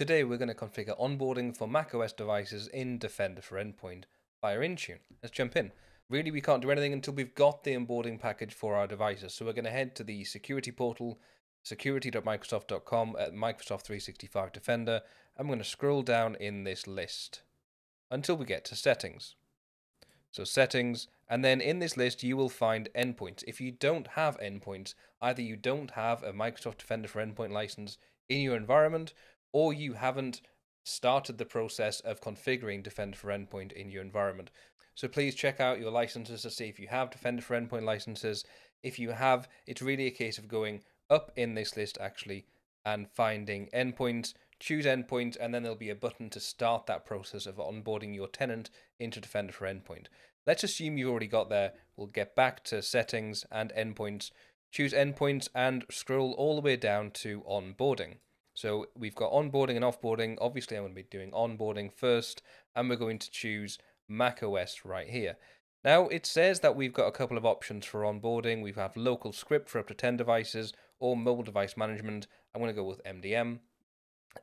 Today we're going to configure onboarding for macOS devices in Defender for Endpoint via Intune. Let's jump in. Really, we can't do anything until we've got the onboarding package for our devices. So we're going to head to the security portal, security.microsoft.com at Microsoft 365 Defender. I'm going to scroll down in this list until we get to settings. So settings, and then in this list you will find endpoints. If you don't have endpoints, either you don't have a Microsoft Defender for Endpoint license in your environment, or you haven't started the process of configuring Defender for Endpoint in your environment. So please check out your licenses to see if you have Defender for Endpoint licenses. If you have, it's really a case of going up in this list actually and finding endpoints, choose endpoints, and then there'll be a button to start that process of onboarding your tenant into Defender for Endpoint. Let's assume you've already got there. We'll get back to settings and endpoints, choose endpoints, and scroll all the way down to onboarding. So we've got onboarding and offboarding. Obviously, I'm going to be doing onboarding first, and we're going to choose macOS right here. Now, it says that we've got a couple of options for onboarding. We have local script for up to 10 devices or mobile device management. I'm going to go with MDM.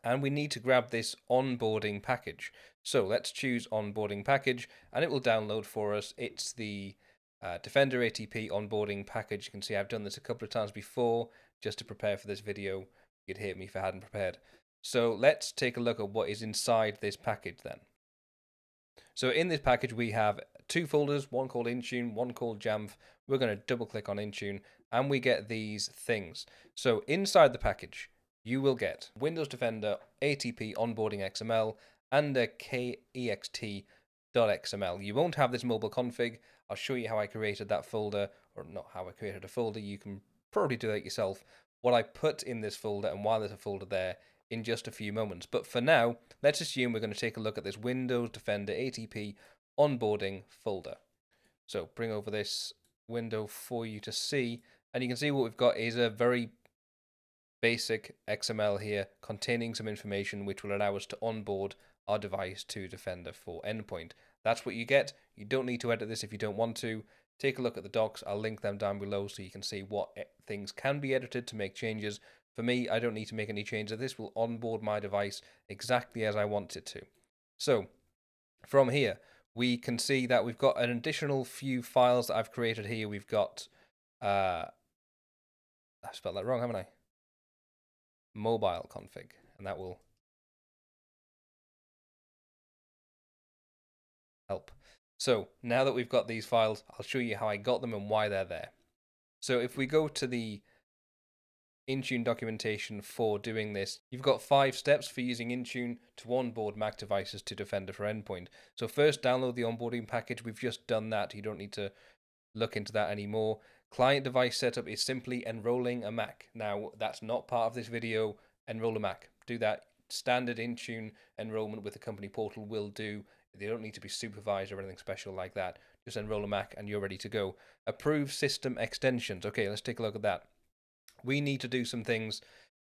And we need to grab this onboarding package. So let's choose onboarding package and it will download for us. It's the uh, Defender ATP onboarding package. You can see I've done this a couple of times before just to prepare for this video. You'd hate me if I hadn't prepared. So let's take a look at what is inside this package then. So in this package, we have two folders, one called Intune, one called Jamf. We're going to double click on Intune and we get these things. So inside the package, you will get Windows Defender ATP onboarding XML and a kext.xml. You won't have this mobile config. I'll show you how I created that folder, or not how I created a folder. You can probably do that yourself. What I put in this folder and why there's a folder there in just a few moments. But for now, let's assume we're going to take a look at this Windows Defender ATP onboarding folder. So bring over this window for you to see, and you can see what we've got is a very basic XML here containing some information which will allow us to onboard our device to Defender for Endpoint. That's what you get. You don't need to edit this if you don't want to. Take a look at the docs. I'll link them down below so you can see what things can be edited to make changes. For me, I don't need to make any changes. This will onboard my device exactly as I want it to. So, from here, we can see that we've got an additional few files that I've created here. We've got, uh, I spelled that wrong, haven't I? Mobile config, and that will help. So now that we've got these files, I'll show you how I got them and why they're there. So if we go to the Intune documentation for doing this, you've got five steps for using Intune to onboard Mac devices to Defender for Endpoint. So first, download the onboarding package. We've just done that. You don't need to look into that anymore. Client device setup is simply enrolling a Mac. Now, that's not part of this video. Enroll a Mac. Do that. Standard Intune enrollment with the company portal will do they don't need to be supervised or anything special like that. Just enroll a Mac and you're ready to go. Approve system extensions. Okay, let's take a look at that. We need to do some things.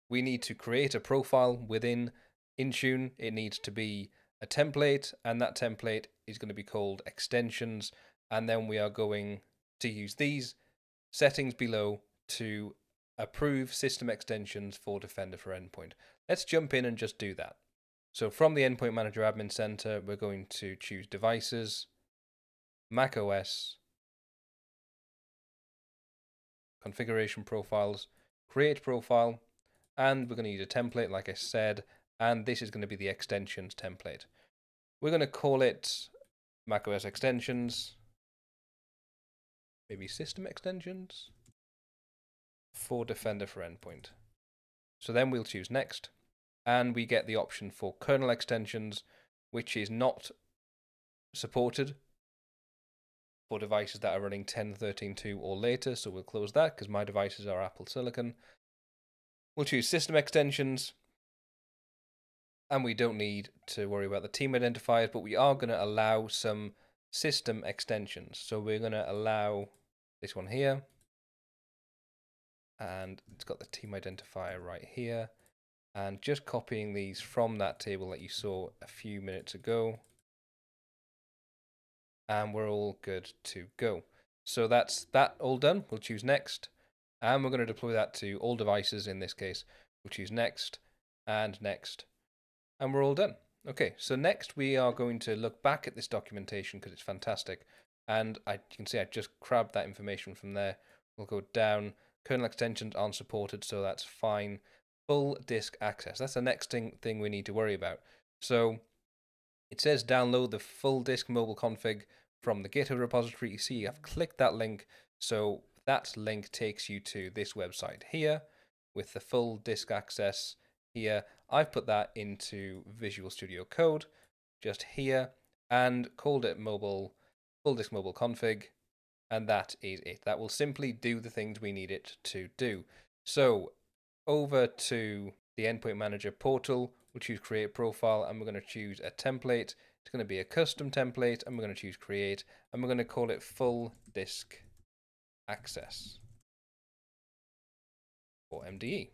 We need to create a profile within Intune. It needs to be a template, and that template is going to be called extensions. And then we are going to use these settings below to approve system extensions for Defender for Endpoint. Let's jump in and just do that. So from the Endpoint Manager Admin Center, we're going to choose Devices, Mac OS, Configuration Profiles, Create Profile, and we're going to use a template like I said, and this is going to be the extensions template. We're going to call it macOS extensions, maybe system extensions for Defender for Endpoint. So then we'll choose next and we get the option for kernel extensions, which is not supported for devices that are running 10.13.2 or later, so we'll close that because my devices are Apple Silicon. We'll choose system extensions, and we don't need to worry about the team identifiers, but we are going to allow some system extensions. So we're going to allow this one here, and it's got the team identifier right here and just copying these from that table that you saw a few minutes ago and we're all good to go. So that's that all done. We'll choose next and we're going to deploy that to all devices in this case. We'll choose next and next And we're all done. Okay, so next we are going to look back at this documentation because it's fantastic. And I, you can see I just grabbed that information from there. We'll go down. Kernel extensions aren't supported, so that's fine. Full disk access. That's the next thing, thing we need to worry about. So it says download the full disk mobile config from the GitHub repository. You see, I've clicked that link. So that link takes you to this website here with the full disk access here. I've put that into Visual Studio Code just here and called it mobile full disk mobile config and that is it. That will simply do the things we need it to do. So over to the Endpoint Manager portal, we'll choose create profile and we're going to choose a template. It's going to be a custom template and we're going to choose create and we're going to call it full disk access or MDE.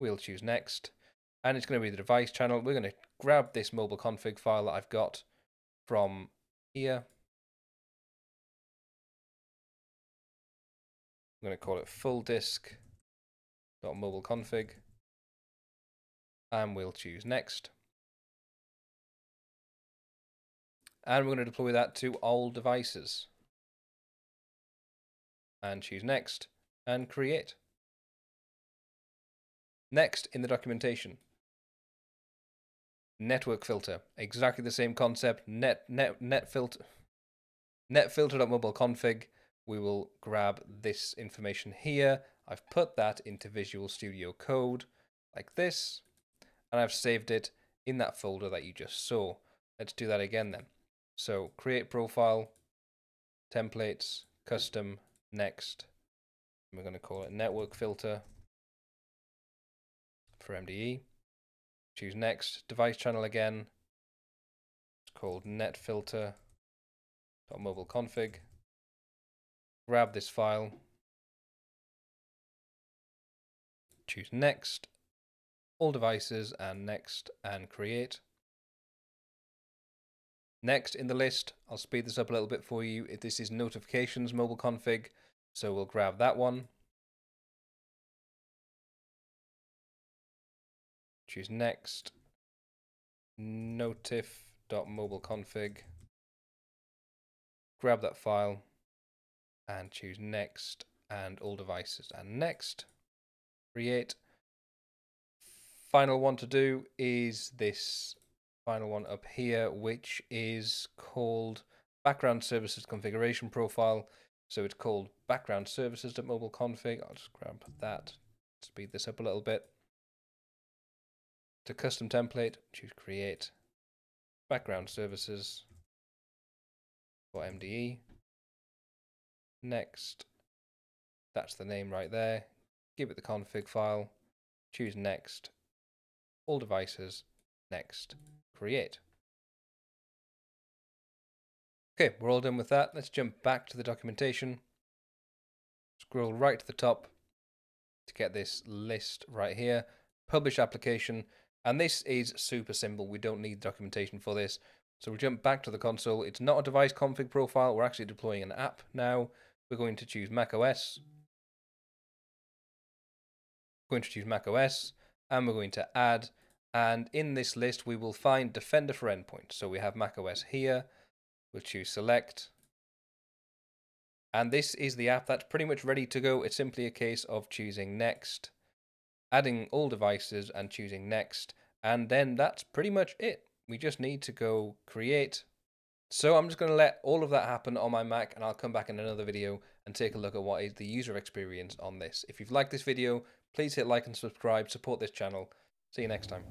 We'll choose next and it's going to be the device channel. We're going to grab this mobile config file that I've got from here. I'm going to call it full disk mobile config and we'll choose next. And we're going to deploy that to all devices. And choose next and create. Next in the documentation, network filter. Exactly the same concept. Net net net filter net filter.mobile config. We will grab this information here. I've put that into Visual Studio Code like this, and I've saved it in that folder that you just saw. Let's do that again then. So create profile, templates, custom, next. We're going to call it network filter for MDE. Choose next, device channel again. It's called net filter mobile config. Grab this file. Choose next, all devices and next and create. Next in the list, I'll speed this up a little bit for you. This is notifications mobile config. So we'll grab that one. choose next, notif.mobileconfig, grab that file and choose next and all devices and next, create. Final one to do is this final one up here, which is called background services configuration profile. So it's called background services.mobileconfig. I'll just grab that, speed this up a little bit to custom template, choose create, background services for MDE. Next, that's the name right there. Give it the config file, choose next, all devices, next, create. Okay, we're all done with that. Let's jump back to the documentation. Scroll right to the top to get this list right here. Publish application. And this is super simple. We don't need documentation for this. So we'll jump back to the console. It's not a device config profile. We're actually deploying an app now. We're going to choose Mac OS. We're going to choose Mac OS and we're going to add. And in this list, we will find Defender for Endpoint. So we have Mac OS here. We'll choose select. And this is the app that's pretty much ready to go. It's simply a case of choosing next adding all devices and choosing next. And then that's pretty much it. We just need to go create. So I'm just going to let all of that happen on my Mac and I'll come back in another video and take a look at what is the user experience on this. If you've liked this video, please hit like and subscribe, support this channel. See you next time.